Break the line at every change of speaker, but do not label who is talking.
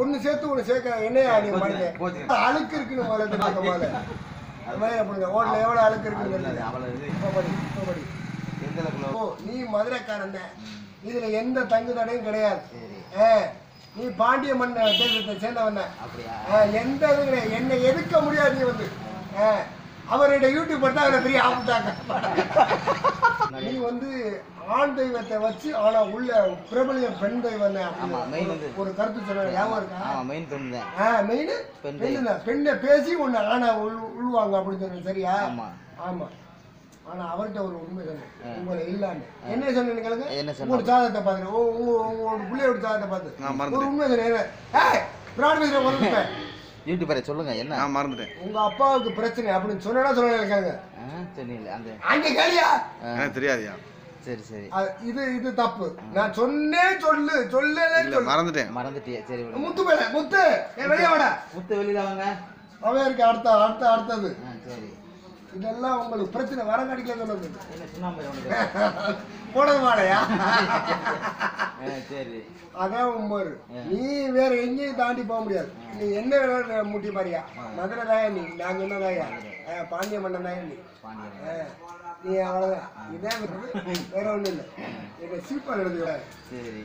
ஒன்னு சேர்த்து ஒன்னு சேர்க்க என்னையா நீ
போச்சுங்க,
மனிதன்
போச்சுங்க.
அழுக்கு இருக்குன்னு முதல்ல முதல்ல அது மாதிரி அப்படிங்க ஓடல எவ்வளவு அழுக்கு இருக்குன்னு
இது.
ஓ நீ மதுரைக்காரன் தான். இதுல எந்த தங்கு தடையும் கிடையாது. நீ பாண்டிய மன்ன தேசத்தை சேர்ந்தவன் எந்த இதுவும் கிடையாது. என்னை எதிர்க்க முடியாது நீ வந்து. அவருடைய யூடியூப் பார்த்தா அவரை பெரிய ஆபத்தாங்க வந்து ஆண் தெய்வத்தை வச்சு ஆனா உள்ள பிரபலிய பெண் தெய்வம் ஒரு கருத்து சொன்ன ஞாபகம் இருக்கா?
மெயின் பெண் தான்.
மெயின்
பெண்
தான். பெண்ணை பேசி ஒன்னு ஆனா உள் உள்வாங்க அப்படின்னு சொன்னது சரியா?
ஆமா.
ஆமா. ஆனா அவர்கிட்ட ஒரு உண்மை சொன்னேன். உங்களை இல்லான்னு என்ன சொன்னீங்க கேளுங்க? உங்களோட ஜாதகத்தை பார்த்து உங்க பிள்ளையோட ஜாதகத்தை பார்த்து. ஒரு உண்மை சொன்னேன் பிராட் பேசுற ஒரு
யூடியூபரை சொல்லுங்க என்ன?
நான் மறந்துட்டேன்.
உங்க அப்பாவுக்கு பிரச்சனை அப்படின்னு சொன்னா சொன்னா
ஆ, சொன்னீங்களே அந்த
அங்க கேளியா?
எனக்கு தெரியாதுயா
சரி சரி.
அது இது இது தப்பு. நான் சொன்னேன் சொல்லு சொல்லலே சொல்லு.
மறந்துட்டேன்.
மறந்துட்டியா சரி.
முத்து மேல முத்து ஏ வெளியே வாடா.
முத்து வெளியில வாங்க.
அவன் இருக்கு அடுத்த அடுத்த அடுத்தது.
ஆ சரி.
இதெல்லாம் உங்களுக்கு பிரச்சனை வர கடிக்கல சொன்னது.
என்ன சுண்ணாம்பு
அதான் உண்மை நீ வேற எங்கேயும் தாண்டி போக முடியாது. நீ என்ன வேணாலும் முட்டி பாரியா? மதுரை தாயா நீ? நான் சொன்னதாயா? ஆ, பாண்டிய மன்னன் தாயா நீ நீ அவ்வளவுதான். இதான் வேற ஒண்ணும் இல்லை. என்னை சீப்பா எழுதுகிறார்
சரி.